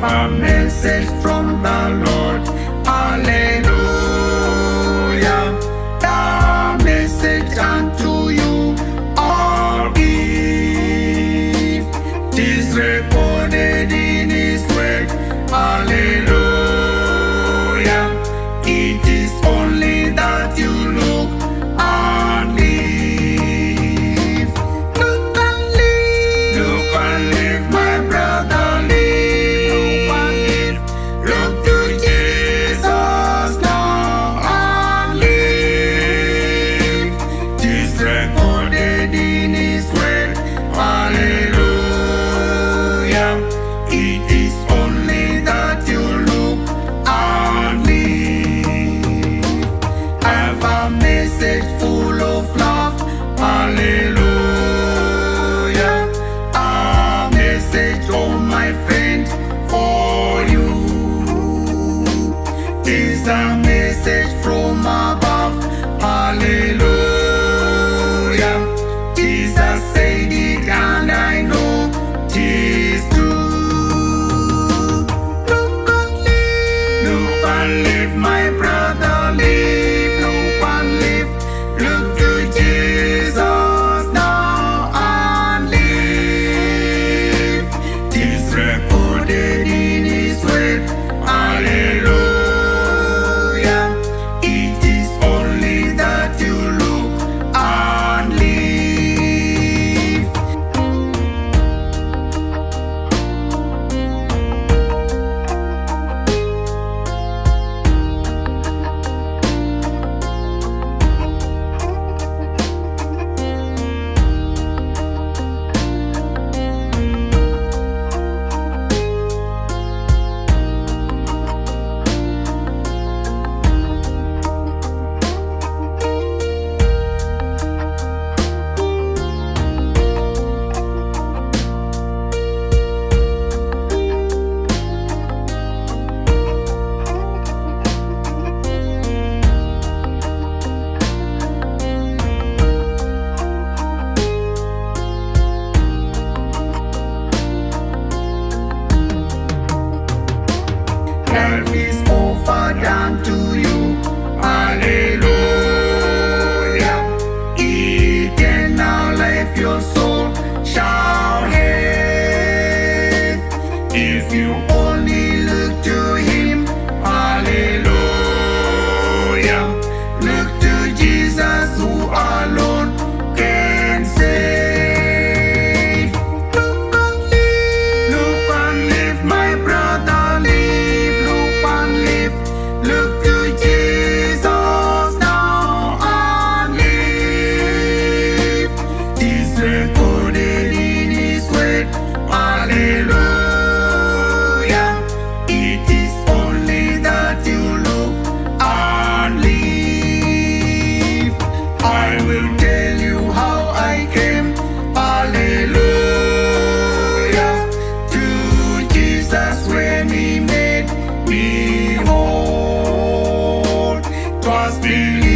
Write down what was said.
have a message from the Lord. Hallelujah. The message unto down. life is over down to you. Hallelujah. Eternal life, your soul. must be.